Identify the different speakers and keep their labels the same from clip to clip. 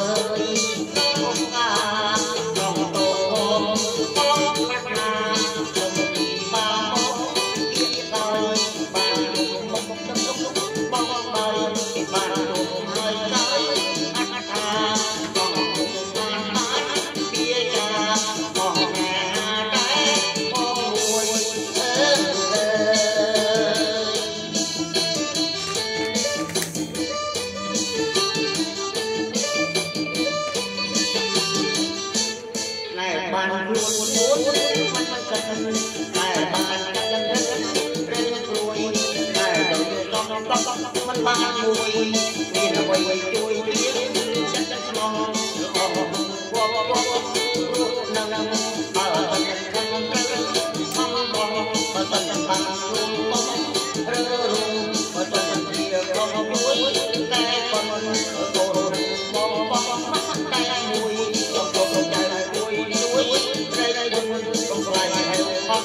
Speaker 1: ơi ណែបានខ្លួនខ្លួនមិនចិត្តណែបានចិត្តរៀងព្រួយណែដល់ទៅដល់មិនបានមួយមានអ្វីជួយទៀតចិត្តស្មោះល្អ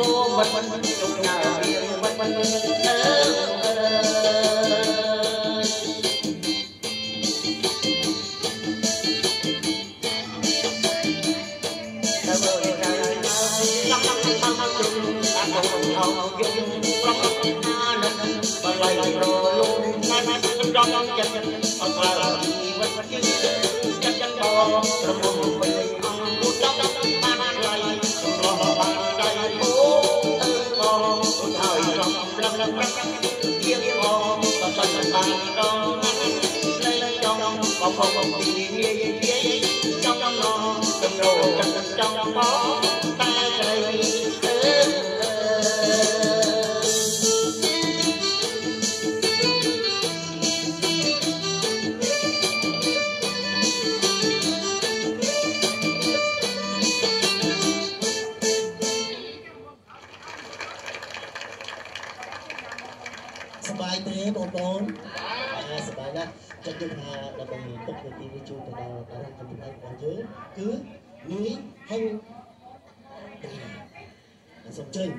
Speaker 1: គោមិនខ្ញុំណាវាមិនមិនអើចិត្តអត់ប្រើជីវិតជាចិត្តបងប្រម នឹងជាអមក៏ចង់បានដល់ស្លេចង់ក៏ពុំពីយាយយាយចង់ណោះទៅចង់ចង់បងតែត្រូវ
Speaker 2: សบายទេបងប្អូនសบายណាស់ចិត្តយើងថាដើម្បីទឹកនាទីនេះជួយទៅដល់អារម្មណ៍ចំណុចរបស់យើងគឺងាយហើយសូមជើញ